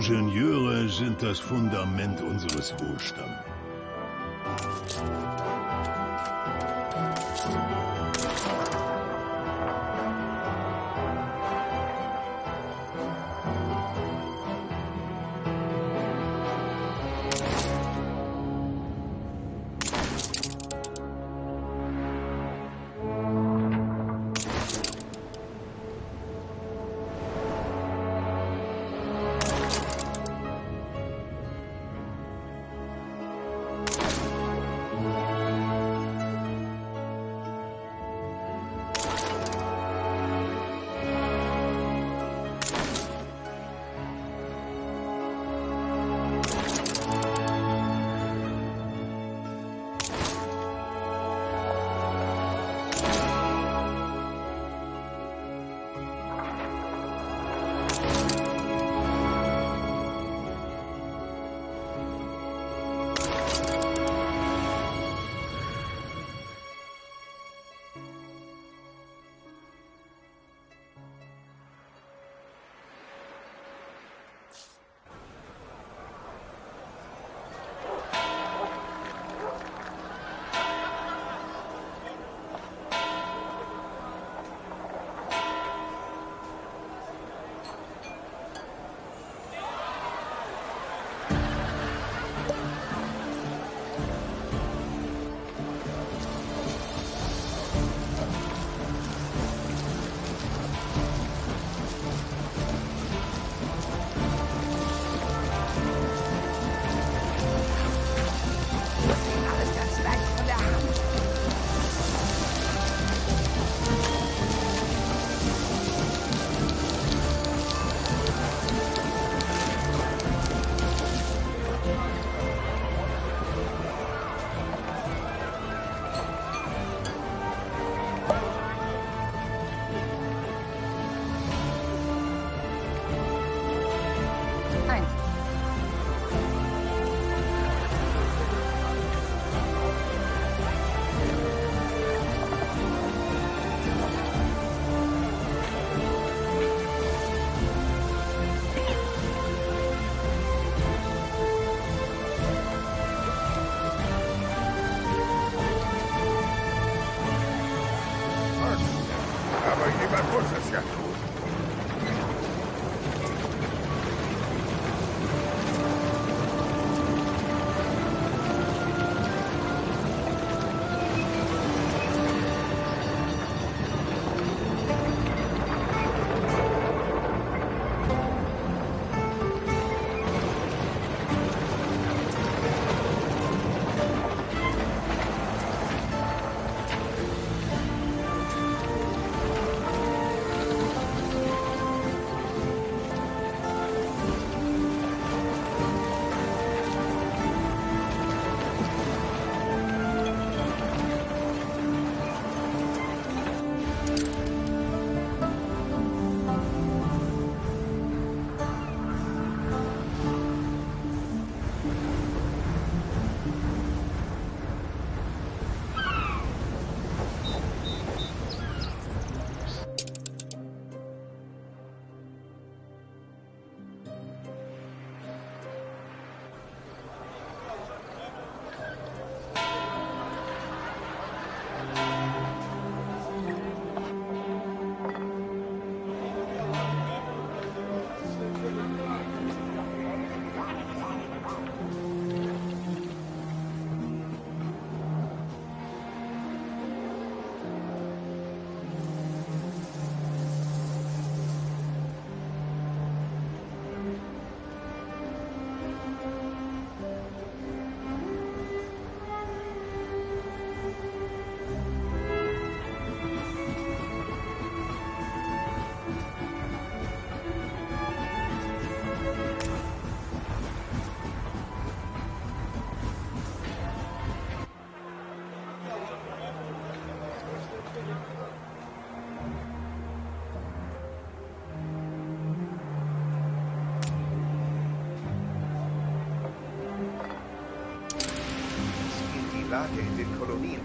Ingenieure sind das Fundament unseres Wohlstands.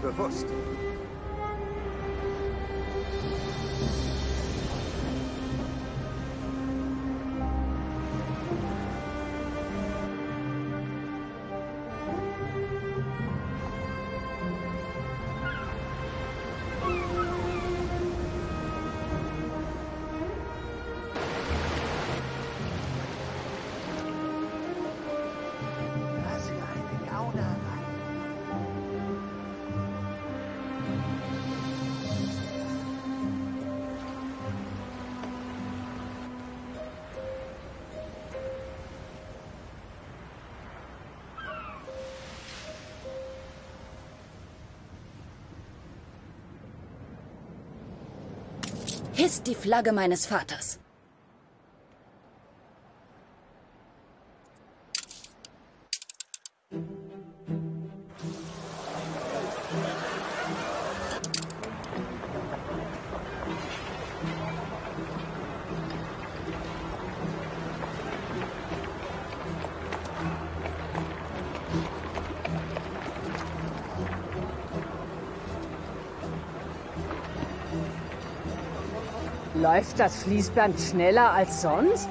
Bewusst? Hisst die Flagge meines Vaters. Läuft das Fließband schneller als sonst?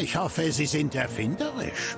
Ich hoffe, Sie sind erfinderisch.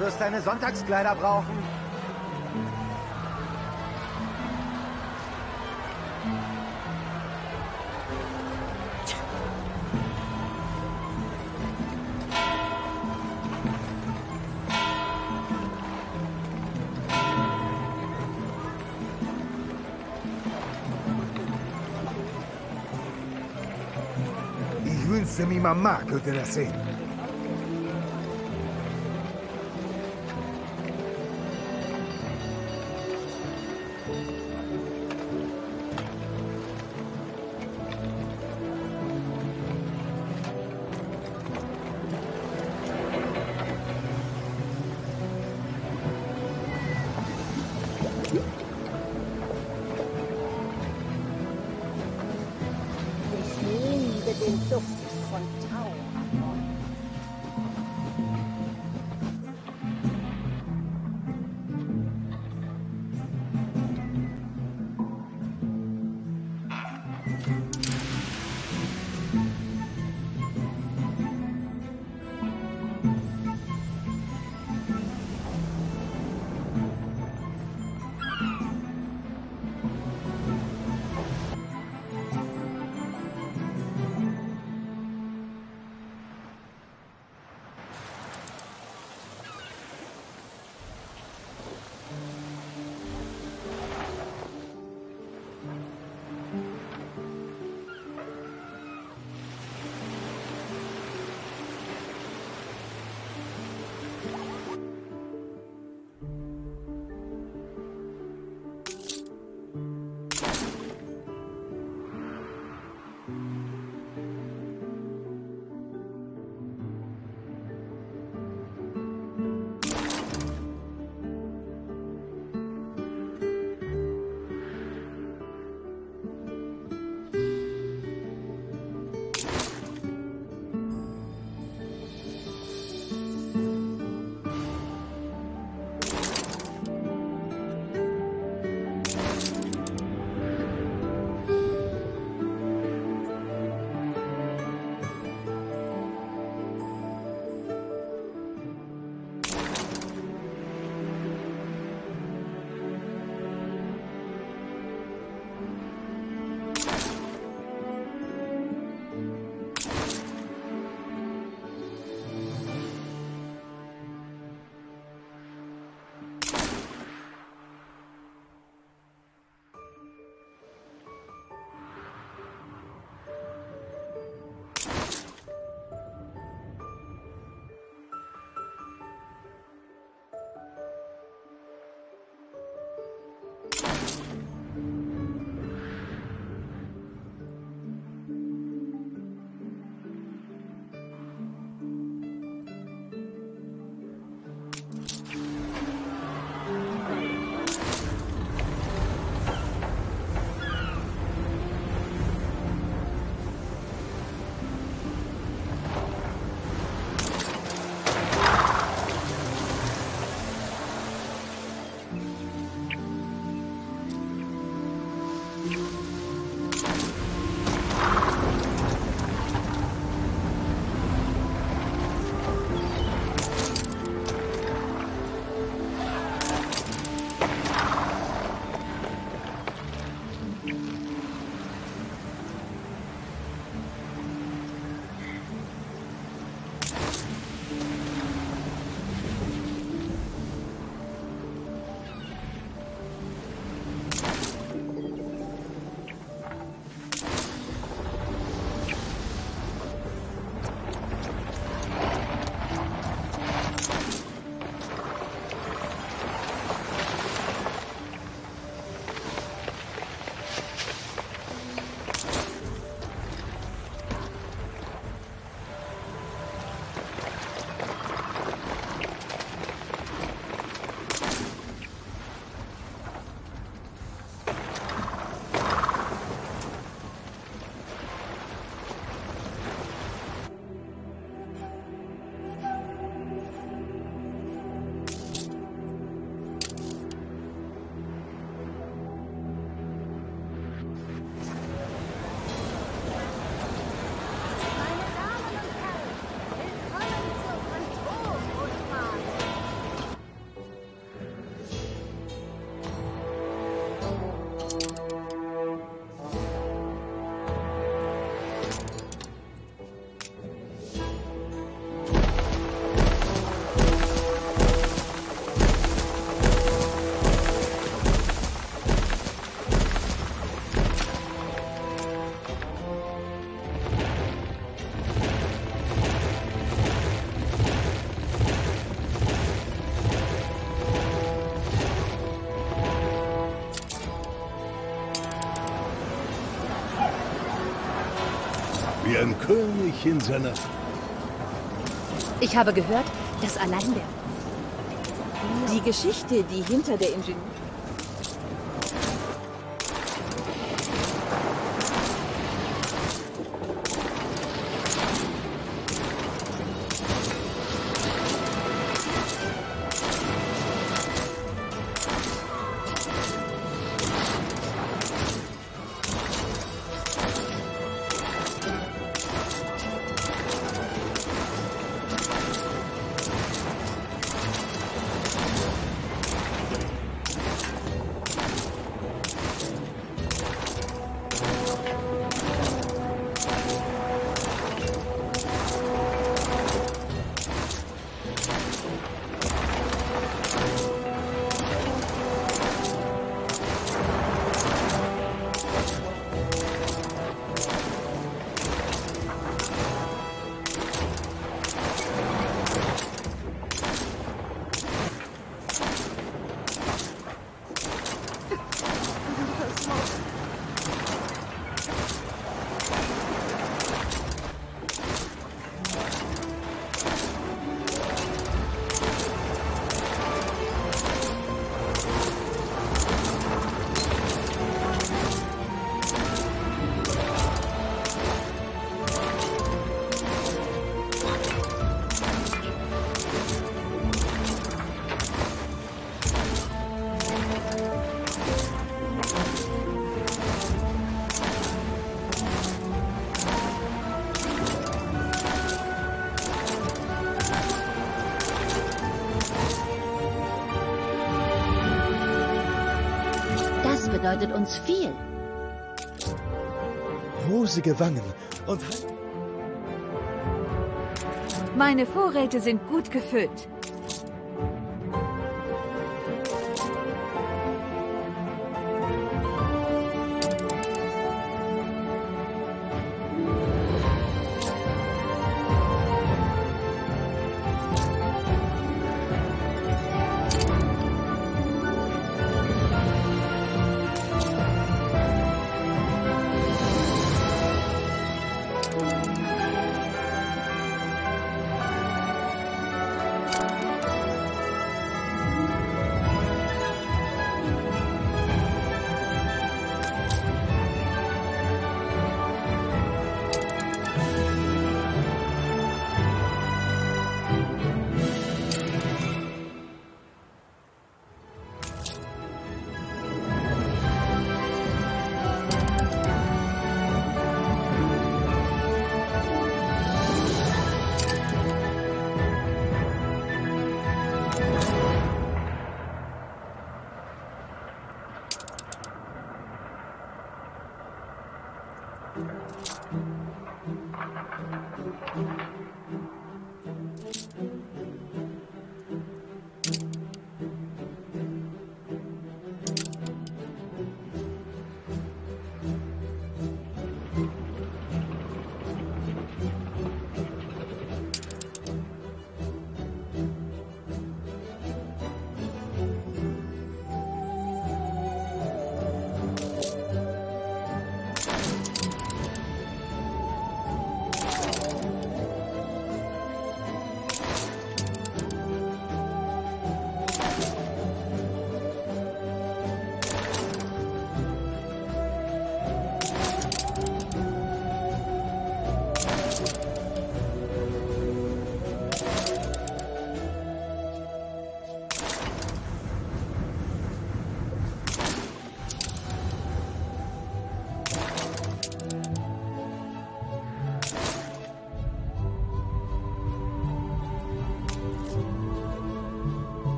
Wirst deine Sonntagskleider brauchen. Mi Mama könnte das sehen. Seiner... Ich habe gehört, dass allein der... Die Geschichte, die hinter der Ingenieur... Das bedeutet uns viel. Rosige Wangen und... Meine Vorräte sind gut gefüllt.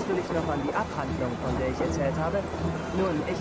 Erinnerst du dich noch an die Abhandlung, von der ich erzählt habe? Nun, ich...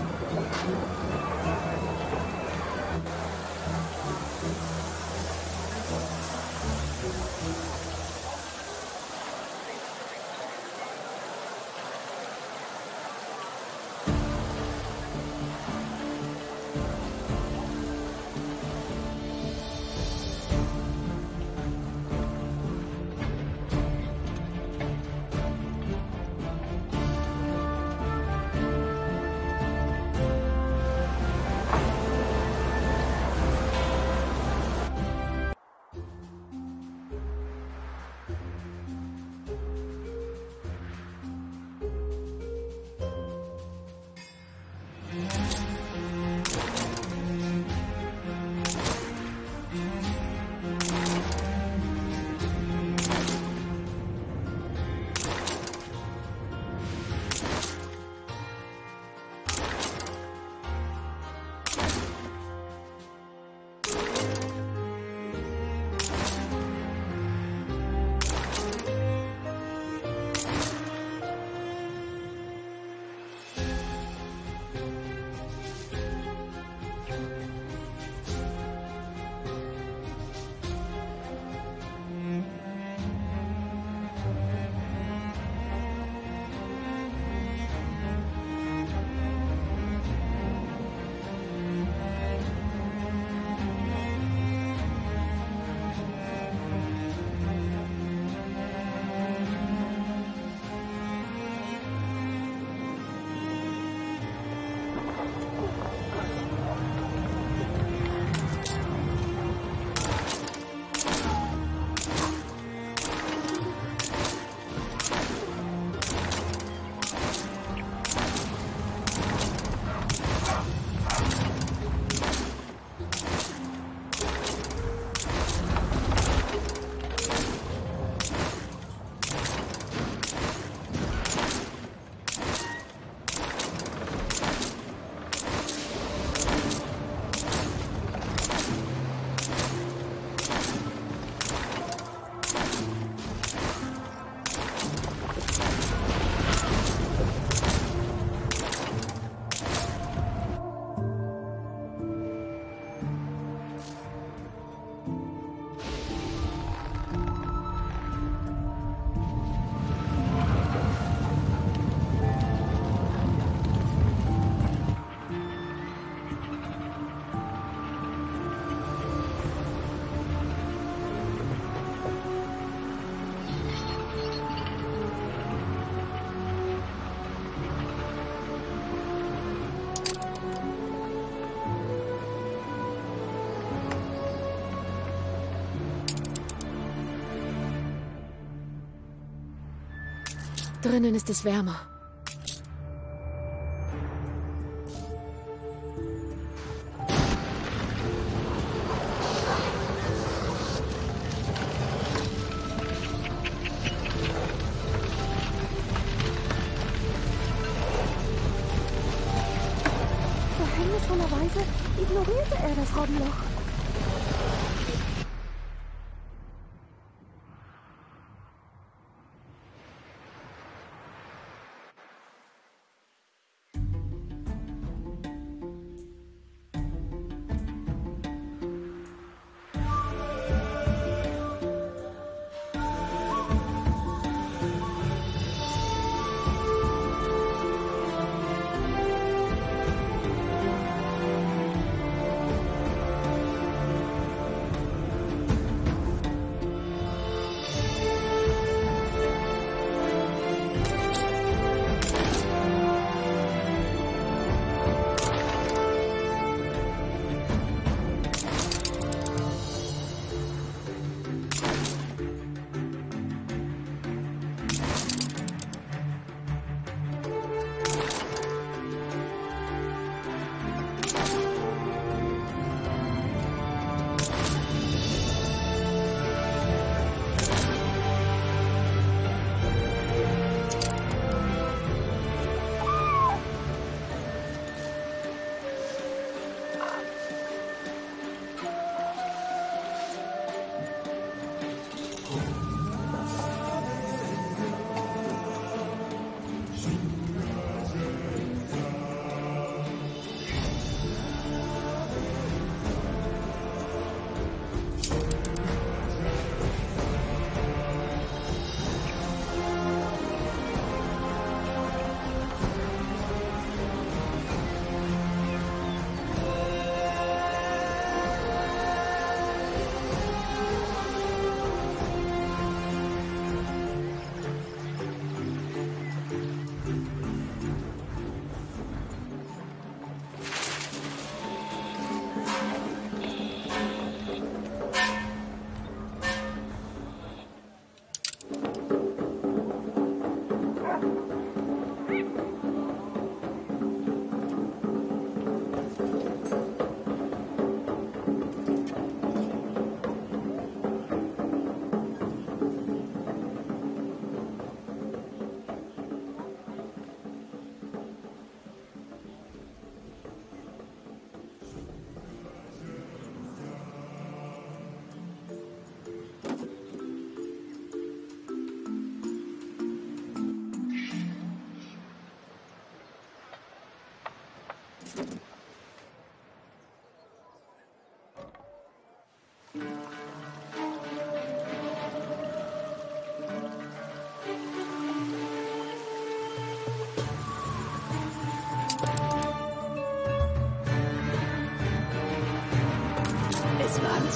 Drinnen ist es wärmer.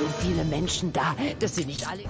So viele Menschen da, dass sie nicht alle...